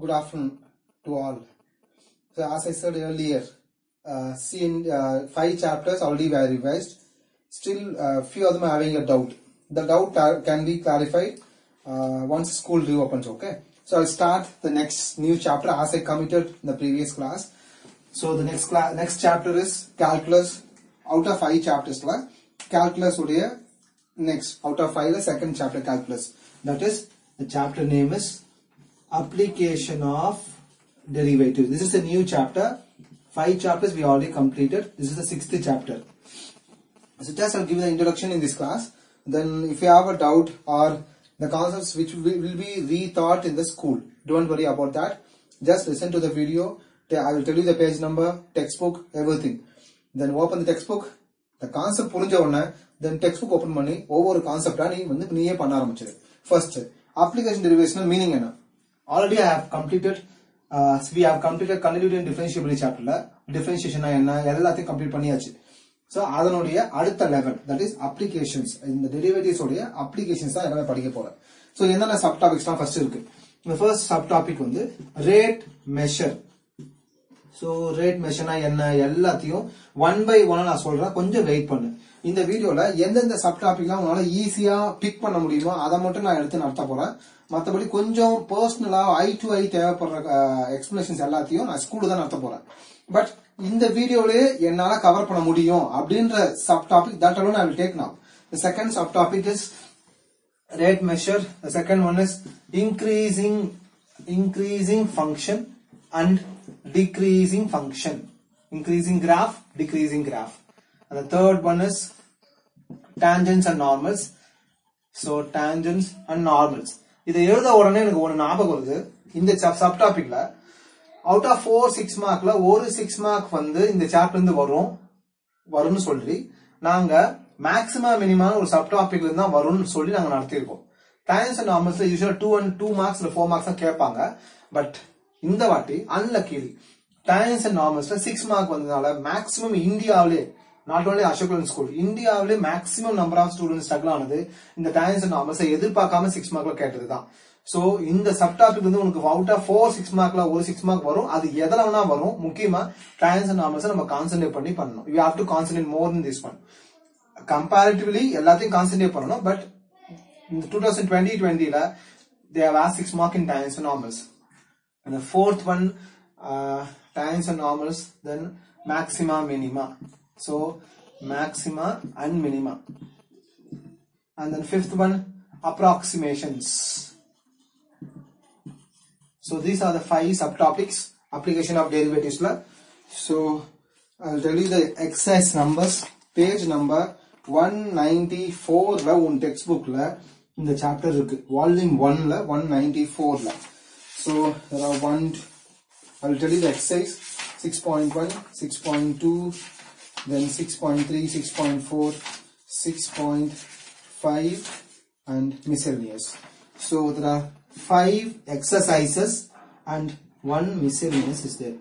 good afternoon to all. So as I said earlier, uh, seen uh, five chapters already were revised. Still, uh, few of them are having a doubt. The doubt can be clarified uh, once school reopens. Okay. So I'll start the next new chapter as I committed in the previous class. So the next class, next chapter is calculus. Out of five chapters, la, calculus would next out of five the second chapter calculus. That is the chapter name is application of derivative. This is a new chapter. Five chapters we already completed. This is the sixth chapter. So just I'll give you the introduction in this class. Then if you have a doubt or the concepts which will will be rethought in the school, don't worry about that. Just listen to the video. I will tell you the page number, textbook, everything. Then open the textbook. The concept புரிஞ்ச உடனே then textbook open பண்ணி ஒவ்வொரு கான்செப்டா நீ வந்து நீயே பண்ண ஆரம்பிச்சிரு first application derivational meaning என்ன already I have completed we have completed continued differentiability சாப்டர்ல டிஃபரன்ஷியேஷனா என்ன எல்லாத்தையும் கம்ப்ளீட் பண்ணியாச்சு. ஸோ அதனுடைய அடுத்த லெவல் தட் இஸ் அப்ளிகேஷன்ஸ் இந்த டெரிவேட்டிவ்ஸ் உடைய அப்ளிகேஷன்ஸ் தான் எல்லாமே படிக்க போறேன். ஸோ என்னென்ன சப் டாபிக்ஸ் தான் ஃபர்ஸ்ட் இருக்கு? இந்த ஃபர்ஸ்ட் சப் டாபிக் வந்து ரேட் மெஷர் ஸோ ரேட் மெஷர்னா என்ன எல்லாத்தையும் ஒன் பை ஒன் நான் சொல்றேன். கொஞ்சம் வெயிட் பண்ணு. இந்த வீடியோல எந்தெந்த சப் டாபிக்லாம் உங்களால ஈஸியா பிக் பண்ண முடியுமோ அதை மட்டும் நான் எடுத்து நடத்த போறேன் மற்றபடி கொஞ்சம் பர்சனலா ஐ டு ஐ தேவைப்படுற எக்ஸ்பிளேஷன்ஸ் எல்லாத்தையும் நான் ஸ்கூலு தான் நடத்த போறேன் பட் இந்த வீடியோலயே என்னால கவர் பண்ண முடியும் அப்படின்ற sub topic that alone I will take now second sub topic is rate measure. The second one is increasing increasing function and decreasing function. Increasing graph, decreasing graph. And the third one is tangents and normals. So tangents and normals. இதை எழுத உடனே எனக்கு ஒரு ஞாபகம் வருது இந்த sub டாபிக்ல out of four six மார்க்ல ஒரு சிக்ஸ் மார்க் வந்து இந்த சாப்டர் இருந்து வரும் வரும்னு சொல்லி நாங்க மேக்ஸிமம் மினிமம் ஒரு சப் டாபிக்ல இருந்து தான் வரும்னு சொல்லி நாங்க நடத்தியிருக்கோம் டைம்ஸ் அண்ட் நார்மல்ஸ்ல யூஸ்வலா டூ அண்ட் டூ மார்க்ஸ் இல்ல ஃபோர் மார்க்ஸ் தான் கேட்பாங்க பட் இந்த வாட்டி அன்லக்கிலி டைம்ஸ் அண்ட் நார்மல்ஸ்ல சிக்ஸ் மார்க் வந்ததுனால மேக்ஸிமம் இந்தியாவிலே நாட் ஓன்லி அசோகன் ஸ்கூல் இந்தியாவிலே maximum number of students struggle ஆனது இந்த டைம்ஸ் அண்ட் எதிர்பார்க்காம சிக்ஸ் மார்க்ல கேட்டதுதான். சோ இந்த சப் டாபிக் வந்து உனக்கு அவுட் ஆஃப் ஃபோர் சிக்ஸ் மார்க்ல ஒரு சிக்ஸ் மார்க் வரும். அது எதுல வேணா வரும். முக்கியமா டைம்ஸ் அண்ட் நார்மல்ஸ் நம்ம கான்சென்ட்ரேட் பண்ணி பண்ணணும். You have to concentrate more in this one comparatively எல்லாத்தையும் கான்சென்ட்ரேட் பண்ணணும். பட் இந்த டூ தௌசண்ட் டுவெண்ட்டி டுவெண்ட்டில they have as six mark in times and normals அந்த fourth one times and normals then maxima minima. So, maxima and minima. And then fifth one, approximations. So, these are the five subtopics, application of derivatives. la. So, I'll tell you the exercise numbers, page number 194 ல உன் textbookல இந்த chapter இருக்கு volume 1 ல 194 ல So there are one, I will tell you the exercise 6.1, 6.2, then 6.3, 6.4, 6.5 and miscellaneous. So there are five exercises and one miscellaneous is there.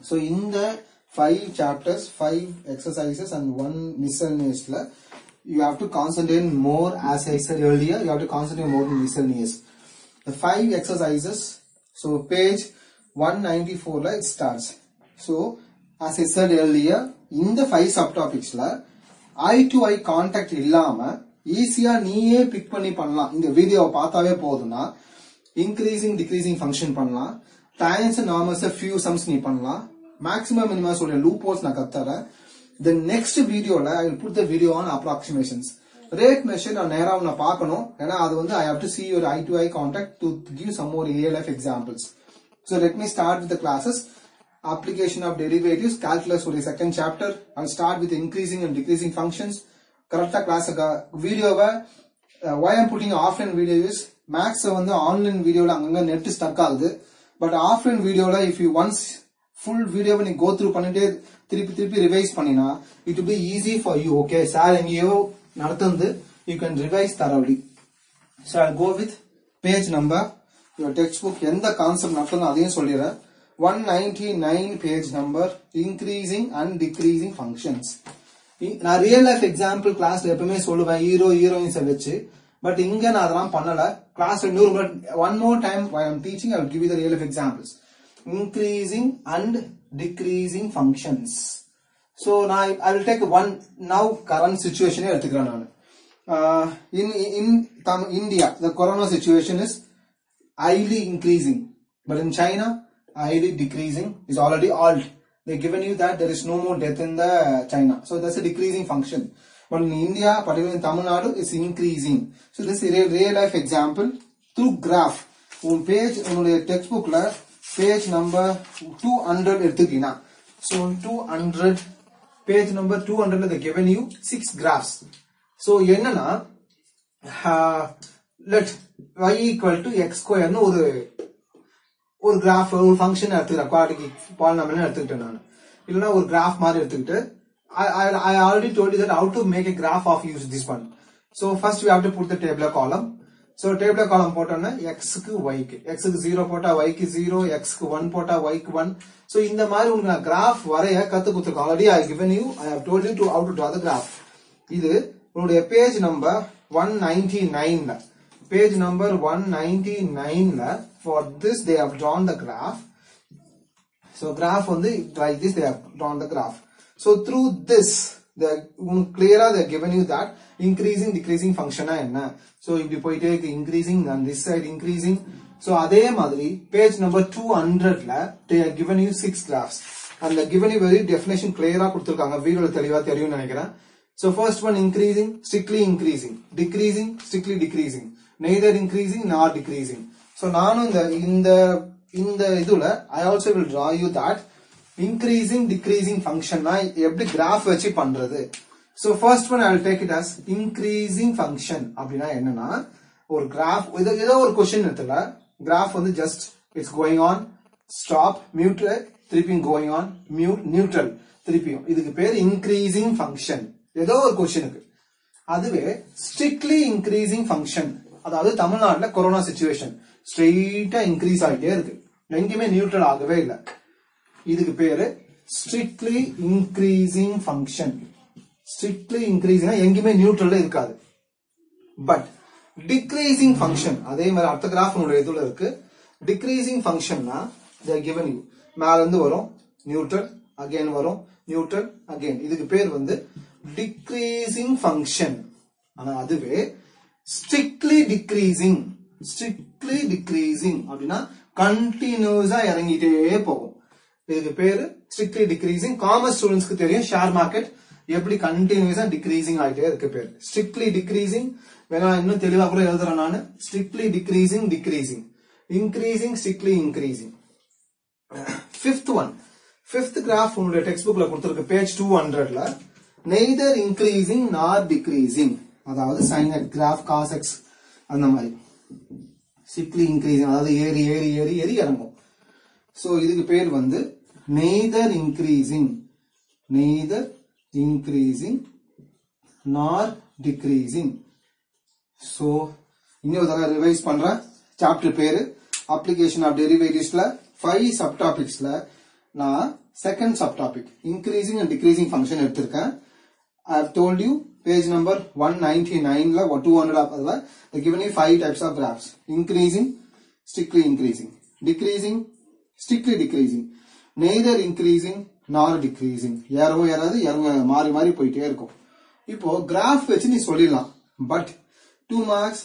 So in the five chapters, five exercises and one miscellaneous, la, you have to concentrate more as I said earlier, you have to concentrate more in miscellaneous. The five exercises, so page 194 la it starts. So as I said earlier, இந்த five sub subtopics la eye to eye இல்லாம ஈஸியா நீயே pick பண்ணி பண்ணலாம். இந்த வீடியோவை பார்த்தாவே போதும்னா இன்க்ரீசிங் டிக்ரீசிங் ஃபங்க்ஷன் பண்ணலாம். டைம்ஸ் நார்மல்ஸ் ஃபியூ சம்ஸ் நீ பண்ணலாம். மேக்ஸிமம் மினிமம் சொல்ற லூப்போஸ் நான் கத்துறேன். த நெக்ஸ்ட் வீடியோல I will put the video on approximations rate measure நான் நேராக நான் பார்க்கணும். ஏன்னா அது வந்து I have to see your eye to eye contact to give some more real life examples so let me start with classes application of derivatives calculus ஒரு second chapter I'll start with increasing and decreasing functions கரெக்டா class வீடியோவை why I'm putting offline video is max வந்து online வீடியோல அங்கங்க net stuck ஆகுது. But offline வீடியோல if you once full வீடியோவை நீ கோ த்ரூ பண்ணிட்டே திருப்பி திருப்பி ரிவைஸ் பண்ணினா it be easy for you okay sir எங்கேயோ நடத்துந்து you can revise தரவலி so I go with page number your text book எந்த கான்செப்ட் நடத்தணும் அதையும் சொல்லிடுறேன். One ninety nine page number increasing and decreasing functions நான் ரியல் லைஃப் எக்ஸாம்பிள் கிளாஸ்ல எப்பவுமே சொல்லுவேன் ஹீரோ ஹீரோயின்ஸை வச்சு பட் இங்க நான் அதெல்லாம் பண்ணல class இன்னொரு முறை one more time while I'm teaching I will give you the real life examples increasing and decreasing functions so now I, I will take one now current situation எடுத்துக்கிறேன் நான் uh, in in Tam- India the corona situation is highly increasing but in China highly decreasing is already alt they given you that there is no more death in the China so that's a decreasing function but in India particularly in Tamil Nadu it's increasing so this is a real, real life example through graph உன் page உன்னுடைய text புக்ல page number two hundred எடுத்துக்கிட்டீங்கன்னா so two hundred page number two ஹண்ட்ரட்ல they given you six graphs so என்னன்னா let y equal to x ஸ்கொயர்னு ஒரு ஒரு graph ஒரு ஃபங்க்ஷன் எடுத்துக்கிறேன் குவாடிக்கு பாலினாமல் எடுத்துக்கிட்டேன் நான். இல்லைன்னா ஒரு கிராஃப் மாதிரி எடுத்துக்கிட்டு I already told that how to make a graph of use this one so first we have to put the table column so table column போட்டோன்னா எக்ஸுக்கு ஒய்க்கு எக்ஸுக்கு ஜீரோ போட்டா ஒய்க்கு ஜீரோ எக்ஸ்க்கு ஒன் போட்டா ஒய்க்கு ஒன் ஸோ இந்த மாதிரி உங்களுக்கு நான் கிராஃப் வரைய கத்து கொடுத்துருக்கோம் already I given you I have told you to how to the graph இது உங்களுடைய பேஜ் நம்பர் ஒன் நைன்டி நைன்ல பேஜ் நம்பர் ஒன் நைன்டி நைன்ல for this they have drawn the graph so graph வந்து like this they have drawn the graph so through this they clear they have given you that increasing decreasing function என்ன so இப்படி போயிட்டே இருக்கு increasing and this side increasing so அதே மாதிரி page number 200ல they have given you six graphs and they given you very definition clear ஆ கொடுத்திருக்காங்க வீடியோல தெளிவா தெரியும்னு நினைக்கிறேன் so first one increasing strictly increasing decreasing strictly decreasing neither increasing nor decreasing so நானும் இந்த இந்த இந்த இதுல I also will draw you that increasing decreasing ஃபங்க்ஷன்னா எப்படி கிராஃப் வச்சு பண்றது? So first one I take it as as function அப்படின்னா என்னன்னா ஒரு கிராஃப் ஏதோ ஏதோ ஒரு கொஸ்டின் எடுத்துல கிராஃப் வந்து just it's going on stop neutral திருப்பியும் கோயிங் ஆன் மியூட் நியூட்ரல் திருப்பியும். இதுக்கு பேர் இன்க்ரீசிங் ஃபங்க்ஷன் ஏதோ ஒரு கொஸ்டினுக்கு அதுவே ஸ்ட்ரிக்ட்லி இன்க்ரீசிங் ஃபங்க்ஷன் அதாவது தமிழ்நாட்டில் கொரோனா சுச்சுவேஷன் ஸ்ட்ரெயிட்டா இன்க்ரீஸ் ஆகிட்டே இருக்கு. எங்கேயுமே நியூட்ரல் ஆகவே இல்லை. இதுக்கு பேரு strictly increasing function strictly increasing எங்கேயுமே நியூட்ரல்ல இருக்காது. பட் டிக்ரீசிங் ஃபங்க்ஷன் அதே மாதிரி அடுத்த கிராஃப் உங்களுடைய இதுல இருக்கு. டிக்ரீசிங் ஃபங்க்ஷன்னா கிவன் யூ மேல இருந்து வரும் நியூட்ரல் அகைன் வரும் நியூட்ரல் அகைன் இதுக்கு பேர் வந்து டிக்ரீசிங் ஃபங்க்ஷன் ஆனா அதுவே ஸ்ட்ரிக்ட்லி டிக்ரீசிங் ஸ்ட்ரிக்ட்லி டிக்ரீசிங் அப்படின்னா கண்டினியூஸா இறங்கிட்டே போகும். இதுக்கு பேரு ஸ்ட்ரிக்ட்லி டிக்ரீசிங் காமர்ஸ் ஸ்டூடெண்ட்ஸ்க்கு தெரியும் ஷேர் மார்க்கெட் எப்படி கண்டினியூஸா டிக்ரீசிங் ஆகிட்டே இருக்கு பேர். ஸ்ட்ரிக்ட்லி டிக்ரீசிங் வேணா இன்னும் தெளிவா கூட எழுதுறேன் நான். Strictly decreasing decreasing increasing strictly increasing fifth one fifth graph உங்களுடைய டெக்ஸ்ட் புக்ல கொடுத்துருக்கு பேஜ் டூ ஹண்ட்ரட்ல நெய்தர் இன்க்ரீசிங் நார் டிக்ரீசிங் அதாவது சைன் எட் கிராஃப் காசெக்ஸ் அந்த மாதிரி. சிப்லி இன்க்ரீசிங் அதாவது ஏறி ஏறி ஏறி ஏறி இறங்கும். ஸோ இதுக்கு பேர் வந்து neither increasing neither increasing nor decreasing so இன்னொரு தடவை ரிவைஸ் பண்றேன். சாப்டர் பேரு அப்ளிகேஷன் ஆஃப் டெரிவேட்டிவ்ஸ்ல ஃபைவ் சப் டாபிக்ஸ்ல நான் second sub topic increasing and decreasing function எடுத்திருக்கேன். I have told you page number one ninety நைன்ல டூ ஹண்ட்ரட் ஆஃப் அதில் given you five types of graphs. Increasing strictly increasing. Decreasing strictly decreasing. Neither increasing nor decreasing. ஏறவும் ஏறாது இறங்க மாறி மாறி போயிட்டே இருக்கும். இப்போ கிராஃப் வச்சு நீ சொல்லிடலாம். But two marks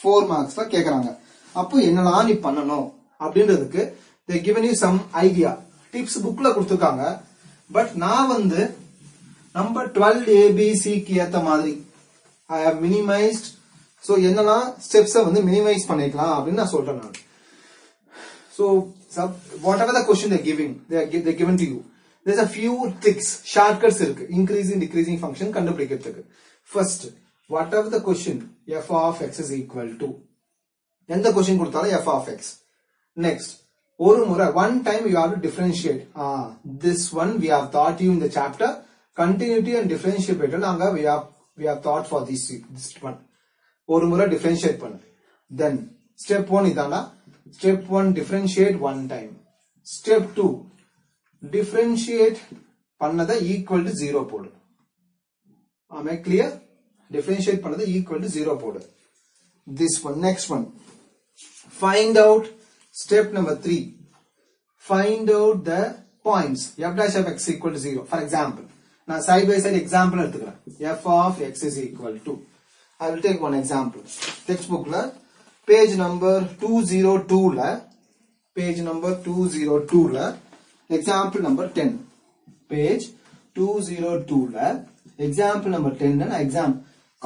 four marks தான் கேட்கறாங்க அப்போ என்னடா நீ பண்ணணும் அப்படின்றதுக்கு they given you some idea tips புக்ல கொடுத்துருக்காங்க. பட் நான் வந்து நம்பர் டுவெல் ஏபிசிக்கு ஏத்த மாதிரி ஐ ஹவ் மினிமைஸ்ட் ஸோ என்னன்னா ஸ்டெப்ஸை வந்து மினிமைஸ் பண்ணிக்கலாம் அப்படின்னு நான் சொல்றேன் நான் so what are the question they giving they given to you there's a few tricks shortcuts இருக்கு இன்க்ரீசிங் டிக்ரீசிங் ஃபங்க்ஷன் கண்டுபிடிக்கிறதுக்கு first what are the question F of X is equal to எந்த question கொடுத்தாலும் F of X next ஒரு முறை one time you have to differentiate this one we have taught you இந்த chapter the chapter continuity and differentiate நாங்க we have we have thought for this this one ஒரு முறை differentiate பண்ணு then step 1 இதானா step 1 differentiate one time step 2 differentiate பண்ணதை equal to 0 போடு ஆமே clear differentiate பண்ணதை equal to 0 போடு this one next one find out step number 3 find out the points f dash of x equal to 0 for example நான் side by side example எடுத்துக்கிறேன் f of x is equal to I will take one example textbookல page number 202 ல page number 202 ல example number 10 page 202 ல example number 10 ல நான் exam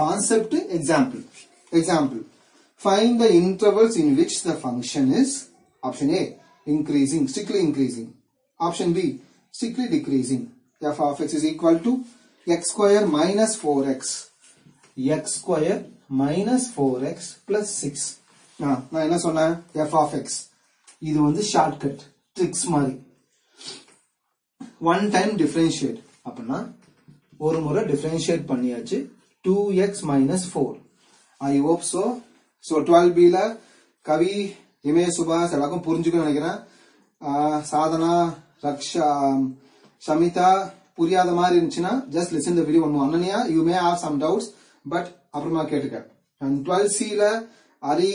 concept example example find the intervals in which the function is option A increasing strictly increasing option B strictly decreasing F of x is equal to x square minus 4x x. square minus 4x plus 6 ஆ, நான் என்ன சொன்னேன்? f of x. இது வந்து shortcut tricks மாதிரி. One time differentiate அப்படின்னா ஒரு முறை டிஃபரன்ஷியேட் பண்ணியாச்சு. Two X minus four I hope so so twelve பியில் கவி இமய சுபாஷ் எல்லாருக்கும் புரிஞ்சுக்கணும்னு நினைக்கிறேன். சாதனா ரக்ஷா சமிதா புரியாத மாதிரி இருந்துச்சுன்னா just listen the video one Ananya you may have some doubts but அப்புறமா கேட்டுக்க அண்ட் டுவெல் சில அரி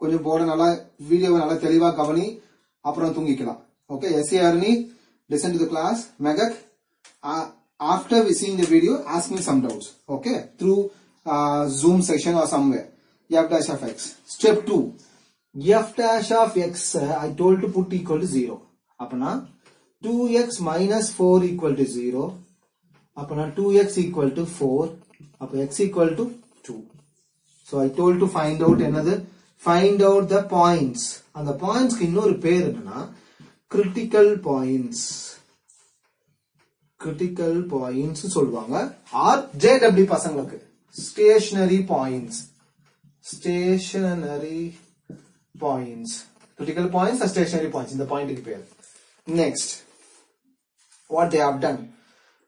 கொஞ்சம் போட நல்லா வீடியோவை நல்லா தெளிவாக கவனி அப்புறம் தூங்கிக்கலாம் ஓகே எஸ்சி அரணி listen to the class மெகக் after we seeing the video, ask me some doubts, okay, through uh, Zoom session or somewhere. f dash of x. Step 2. f dash of x, I told to put equal to 0. Apana, 2x minus 4 equal to 0 அப்பனா 2x equal to 4 அப்ப x equal to 2 so i told to find out another find out the points அந்த pointsக்கு இன்னொரு பேர் என்னன்னா critical points critical points சொல்லுவாங்க or JW பசங்களுக்கு stationary points stationary points critical points or stationary points இந்த point இக்கு பேர் next what they have done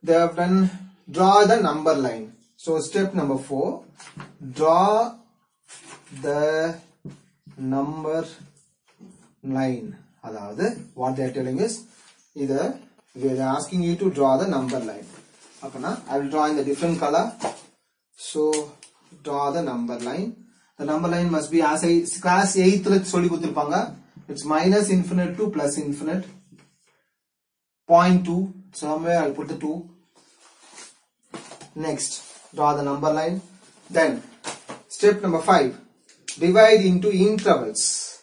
they have done draw the number line so step number 4 draw the number line அதாவது what they are telling is இத we are asking you to draw the number line அப்பனா I will draw in the different color so draw the number line the number line must be as I class 8th ல சொல்லி கொடுத்திருப்பாங்க it's minus infinite to plus infinite 0.2 somewhere I'll put the 2 next draw the number line. Then step number 5 divide into intervals.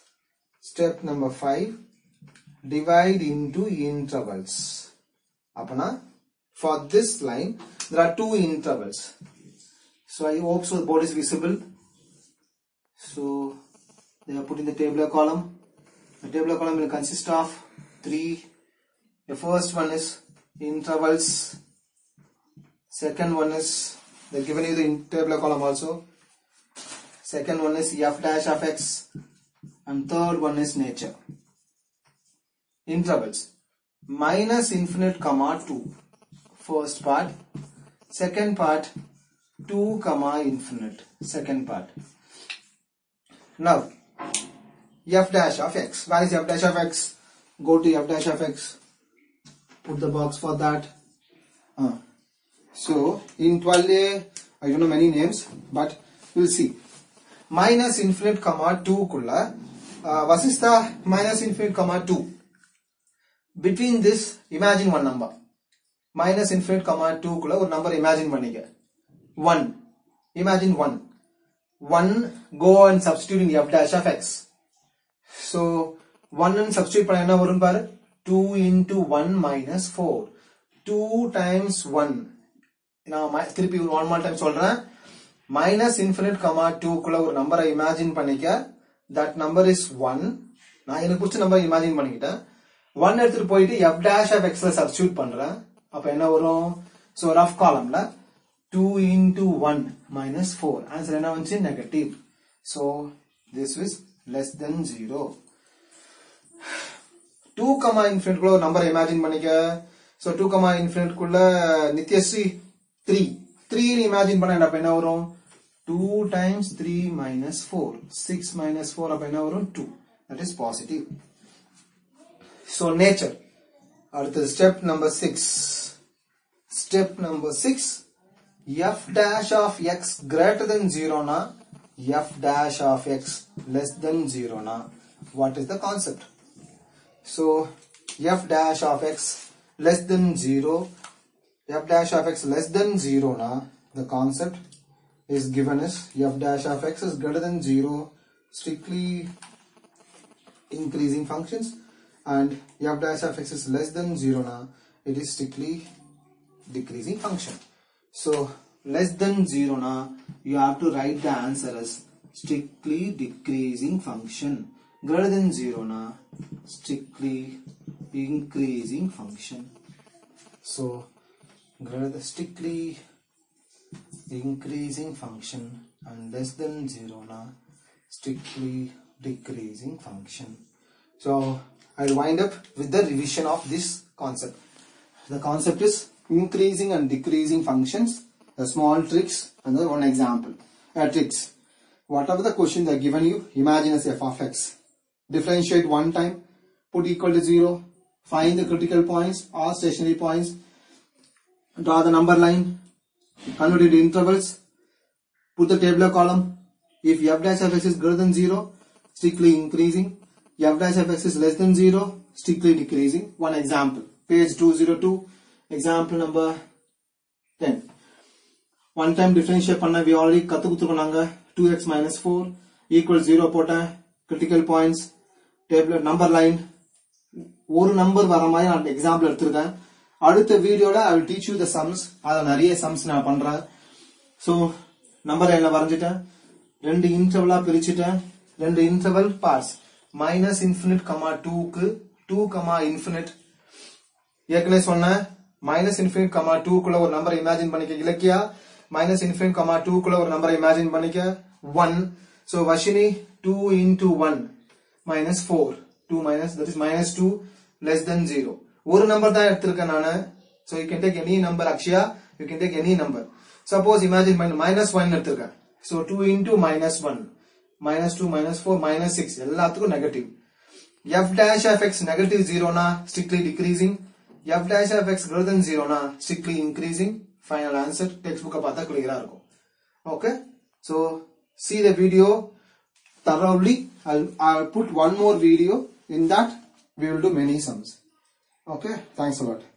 Step number 5 divide into intervals. Apna for this line there are two intervals. So I hope so the board is visible. So they are put in the tabular column. The tabular column will consist of 3 the first one is intervals. Second one is they given you the in- tabular column also. Second one is f dash of x. And third one is nature. Intervals. Minus infinite comma 2 first part. Second part. 2 comma infinite. Second part. Now f dash of x. Where is f dash of x? Go to f dash of x put the box for that Uh, so in 12a i don't know many names but we'll see minus infinite comma 2 kulla uh, what is the minus infinite comma 2 between this imagine one number minus infinite comma 2 குள்ள ஒரு number imagine பண்ணிக்க 1 imagine 1 1 go and substitute in f dash of x so 1 and substitute பண்ண என்ன வரும் பாரு 2 into 1 minus 4 2 times 1 நான் ம- திருப்பி ஒன் மால் டைம் சொல்றேன். மைனஸ் இன்ஃபினிட் கமா குள்ள ஒரு நம்பரை இமேஜின் பண்ணிக்க. தட் நம்பர் இஸ் ஒன் நான் எனக்கு பிடிச்ச நம்பர் இமேஜின் பண்ணிக்கிட்டேன். ஒன் எடுத்துட்டு போயிட்டு எஃப் டேஷ் ஆஃப் எக்ஸ்ல சப்ஸ்டியூட் பண்றேன். அப்ப என்ன வரும்? So rough காலம்ல two into one minus four answer என்ன வந்துச்சு? Negative so this is less than zero two comma infinite குள்ள ஒரு நம்பரை இமேஜின் பண்ணிக்க ஸோ டூ கமா இன்ஃபினிட் குள்ள நித்யஸ்ரீ த்ரீ த்ரீ இமேஜின் பண்ண அப்ப என்ன வரும் two times three minus four six minus four அப்ப என்ன வரும் two that is positive so nature அடுத்தது step number six step number six f dash of x greater than ஜீரோனா f dash of x less than 0 na what is the concept so f dash of x less than 0 f dash of x less than 0 na the concept is given as f dash of x is greater than 0 strictly increasing functions and f dash of x is less than 0 na it is strictly decreasing function. So less than 0 na you have to write the answer as strictly decreasing function greater than 0 na strictly increasing function. So greater strictly increasing function and less than 0 na strictly decreasing function. So I'll wind up with the revision of this concept. The concept is increasing and decreasing functions the small tricks and the one example. Uh, tricks. Whatever the question they are given you imagine as f of x differentiate one time put equal to 0 find the critical points or stationary points draw the number line convert it to intervals put the tabular column if f dash of x is greater than 0 strictly increasing f dash of x is less than 0 strictly decreasing one example page 202 example number 10 one time differentiate பண்ண we already கத்து குத்துருக்கோம் நாங்க 2x minus 4 equals 0 போட்டேன் critical points table number line ஒரு number வர மாதிரி நான் example எடுத்திருக்கேன். அடுத்த வீடியோல I will teach you the sums அதை நிறைய சம்ஸ் நான் பண்றேன். ஸோ நம்பர் லைன்ல வரைஞ்சிட்டேன். ரெண்டு இன்டர்வலா பிரிச்சுட்டேன். ரெண்டு interval parts minus infinite comma டூக்கு டூ கமா இன்ஃபினிட் ஏற்கனவே சொன்னேன். மைனஸ் இன்ஃபினிட் கமா டூக்குள்ள ஒரு நம்பரை இமேஜின் பண்ணிக்க. இலக்கியா? மைனஸ் இன்ஃபினிட் கமா டூக்குள்ள ஒரு நம்பரை இமேஜின் பண்ணிக்க. One so Vashini two into one minus four two minus that is minus two less than zero ஒரு நம்பர் தான் எடுத்திருக்கேன் நானு so you can take any number Akshaya you can take any number suppose imagine minus one எடுத்திருக்கேன் so two into minus one minus two minus four minus six எல்லாத்துக்கும் negative f dash of x negative 0 na strictly decreasing f dash of x greater than 0 na strictly increasing final answer textbook பார்த்தா clear இருக்கும் okay so see the video thoroughly. I'll, I'll put one more video. In that we will do many sums. Okay? Thanks a lot